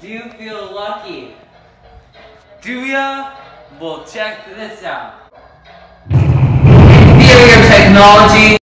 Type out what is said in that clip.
Do you feel lucky? Do ya? Well, check this out. Inferior technology